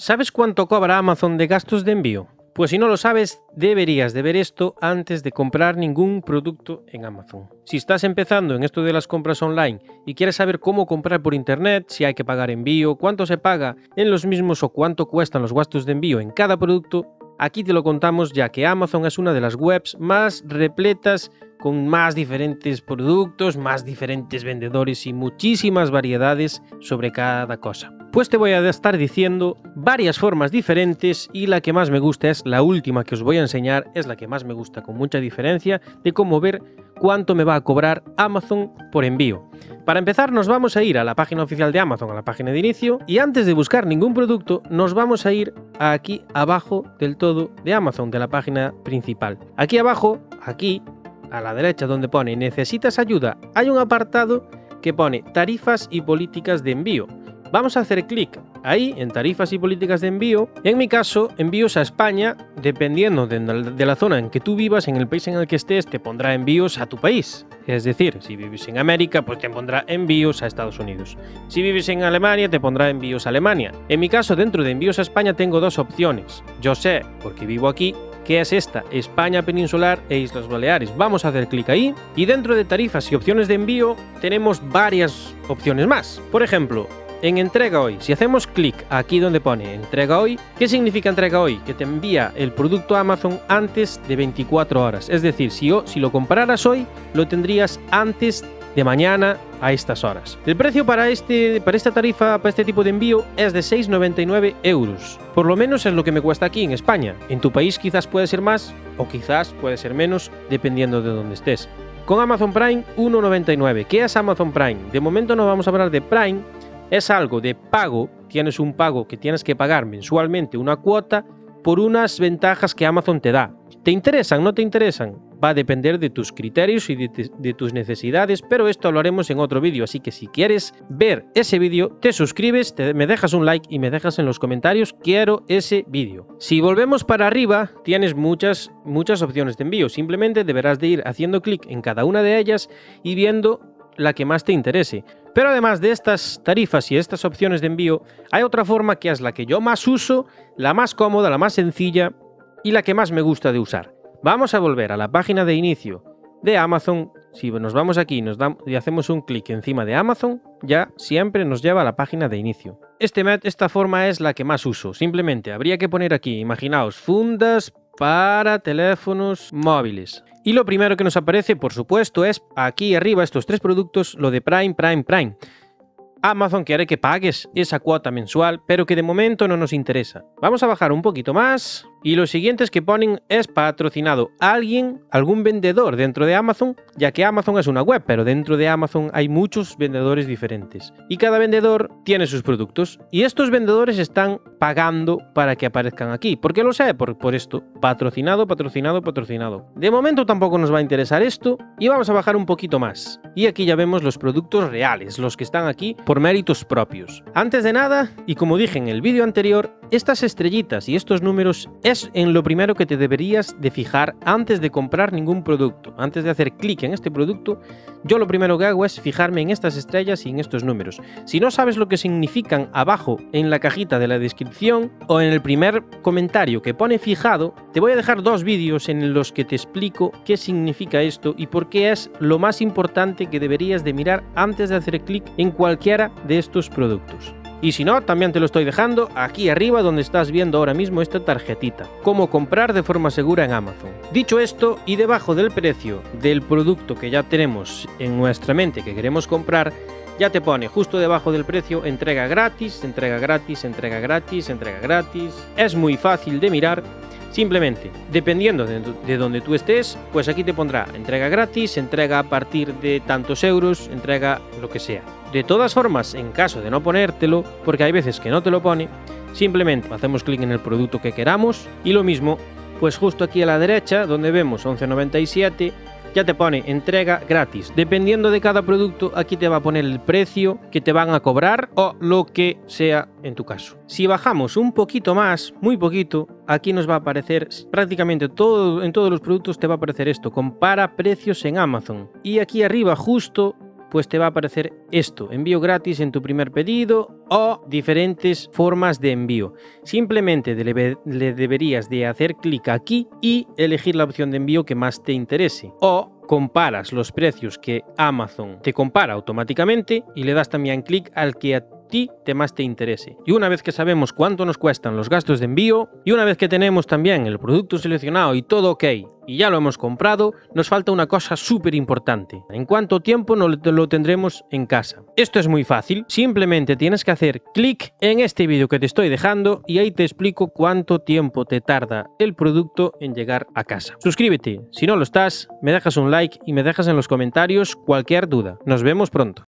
¿Sabes cuánto cobra Amazon de gastos de envío? Pues si no lo sabes, deberías de ver esto antes de comprar ningún producto en Amazon. Si estás empezando en esto de las compras online y quieres saber cómo comprar por internet, si hay que pagar envío, cuánto se paga en los mismos o cuánto cuestan los gastos de envío en cada producto, aquí te lo contamos ya que Amazon es una de las webs más repletas con más diferentes productos, más diferentes vendedores y muchísimas variedades sobre cada cosa. Pues te voy a estar diciendo varias formas diferentes y la que más me gusta es la última que os voy a enseñar, es la que más me gusta con mucha diferencia de cómo ver cuánto me va a cobrar Amazon por envío. Para empezar nos vamos a ir a la página oficial de Amazon, a la página de inicio, y antes de buscar ningún producto nos vamos a ir aquí abajo del todo de Amazon, de la página principal. Aquí abajo, aquí a la derecha donde pone necesitas ayuda, hay un apartado que pone tarifas y políticas de envío. Vamos a hacer clic ahí en tarifas y políticas de envío. En mi caso, envíos a España, dependiendo de, la zona en que tú vivas, en el país en el que estés, te pondrá envíos a tu país. Es decir, si vives en América, pues te pondrá envíos a Estados Unidos. Si vives en Alemania, te pondrá envíos a Alemania. En mi caso, dentro de envíos a España tengo dos opciones. Yo sé, porque vivo aquí, que es esta, España Peninsular e Islas Baleares. Vamos a hacer clic ahí y dentro de tarifas y opciones de envío tenemos varias opciones más. Por ejemplo, en entrega hoy, si hacemos clic aquí donde pone entrega hoy, ¿qué significa entrega hoy? Que te envía el producto a Amazon antes de 24 horas. Es decir, si, si lo compraras hoy, lo tendrías antes de mañana a estas horas. El precio para, este, para esta tarifa, para este tipo de envío, es de 6,99 euros. Por lo menos es lo que me cuesta aquí en España. En tu país quizás puede ser más o quizás puede ser menos, dependiendo de dónde estés. Con Amazon Prime, 1,99. ¿Qué es Amazon Prime? De momento no vamos a hablar de Prime, es algo de pago, tienes un pago que tienes que pagar mensualmente una cuota por unas ventajas que Amazon te da. ¿Te interesan? ¿No te interesan? Va a depender de tus criterios y de, tus necesidades, pero esto lo haremos en otro vídeo, así que si quieres ver ese vídeo, te suscribes, me dejas un like y me dejas en los comentarios quiero ese vídeo. Si volvemos para arriba, tienes muchas, muchas opciones de envío, simplemente deberás de ir haciendo clic en cada una de ellas y viendo la que más te interese. Pero además de estas tarifas y estas opciones de envío, hay otra forma que es la que yo más uso, la más cómoda, la más sencilla y la que más me gusta de usar. Vamos a volver a la página de inicio de Amazon. Si nos vamos aquí y hacemos un clic encima de Amazon, ya siempre nos lleva a la página de inicio. Este, esta forma es la que más uso. Simplemente habría que poner aquí, imaginaos, fundas para teléfonos móviles. Y lo primero que nos aparece, por supuesto, es aquí arriba estos tres productos, lo de Prime, Prime, Prime. Amazon quiere que pagues esa cuota mensual, pero que de momento no nos interesa. Vamos a bajar un poquito más. Y los siguientes que ponen es patrocinado. Alguien, algún vendedor dentro de Amazon, ya que Amazon es una web, pero dentro de Amazon hay muchos vendedores diferentes. Y cada vendedor tiene sus productos. Y estos vendedores están pagando para que aparezcan aquí. ¿Por qué lo sé? Por, por esto. Patrocinado, patrocinado, patrocinado. De momento tampoco nos va a interesar esto. Y vamos a bajar un poquito más. Y aquí ya vemos los productos reales, los que están aquí por méritos propios. Antes de nada, y como dije en el vídeo anterior, estas estrellitas y estos números es en lo primero que te deberías de fijar antes de comprar ningún producto. Antes de hacer clic en este producto, yo lo primero que hago es fijarme en estas estrellas y en estos números. Si no sabes lo que significan abajo en la cajita de la descripción o en el primer comentario que pone fijado, te voy a dejar dos vídeos en los que te explico qué significa esto y por qué es lo más importante que deberías de mirar antes de hacer clic en cualquiera de estos productos. Y si no, también te lo estoy dejando aquí arriba donde estás viendo ahora mismo esta tarjetita. Cómo comprar de forma segura en Amazon. Dicho esto, y debajo del precio del producto que ya tenemos en nuestra mente que queremos comprar, ya te pone justo debajo del precio entrega gratis, entrega gratis, entrega gratis, entrega gratis. Es muy fácil de mirar. Simplemente, dependiendo de, de, donde tú estés, pues aquí te pondrá entrega gratis, entrega a partir de tantos euros, entrega lo que sea. De todas formas, en caso de no ponértelo, porque hay veces que no te lo pone, simplemente hacemos clic en el producto que queramos y lo mismo, pues justo aquí a la derecha, donde vemos 11.97, ya te pone entrega gratis. Dependiendo de cada producto, aquí te va a poner el precio que te van a cobrar o lo que sea en tu caso. Si bajamos un poquito más, muy poquito, aquí nos va a aparecer prácticamente todo en todos los productos te va a aparecer esto, compara precios en Amazon. Y aquí arriba justo pues te va a aparecer esto, envío gratis en tu primer pedido o diferentes formas de envío. Simplemente le deberías de hacer clic aquí y elegir la opción de envío que más te interese. O comparas los precios que Amazon te compara automáticamente y le das también clic al que a ti te más te interese. Y una vez que sabemos cuánto nos cuestan los gastos de envío y una vez que tenemos también el producto seleccionado y todo ok y ya lo hemos comprado, nos falta una cosa súper importante. ¿En cuánto tiempo no lo tendremos en casa? Esto es muy fácil, simplemente tienes que hacer clic en este vídeo que te estoy dejando y ahí te explico cuánto tiempo te tarda el producto en llegar a casa. Suscríbete, si no lo estás, me dejas un like y me dejas en los comentarios cualquier duda. Nos vemos pronto.